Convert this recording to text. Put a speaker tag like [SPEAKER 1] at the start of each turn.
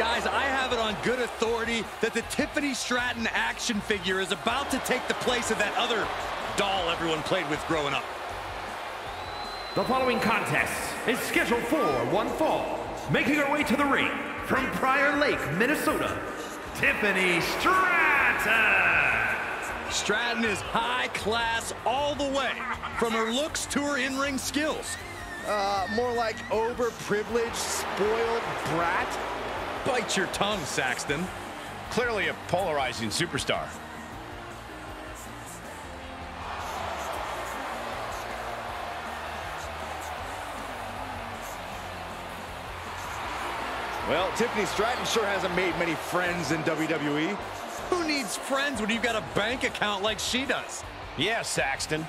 [SPEAKER 1] Guys, I have it on good authority that the Tiffany Stratton action figure is about to take the place of that other doll everyone played with growing up.
[SPEAKER 2] The following contest is scheduled for one fall. Making her way to the ring from Prior Lake, Minnesota, Tiffany Stratton.
[SPEAKER 1] Stratton is high class all the way, from her looks to her in-ring skills.
[SPEAKER 3] Uh, more like overprivileged, spoiled brat.
[SPEAKER 1] Bite your tongue, Saxton.
[SPEAKER 4] Clearly a polarizing superstar.
[SPEAKER 3] Well, Tiffany Stratton sure hasn't made many friends in WWE.
[SPEAKER 1] Who needs friends when you've got a bank account like she does?
[SPEAKER 4] Yeah, Saxton.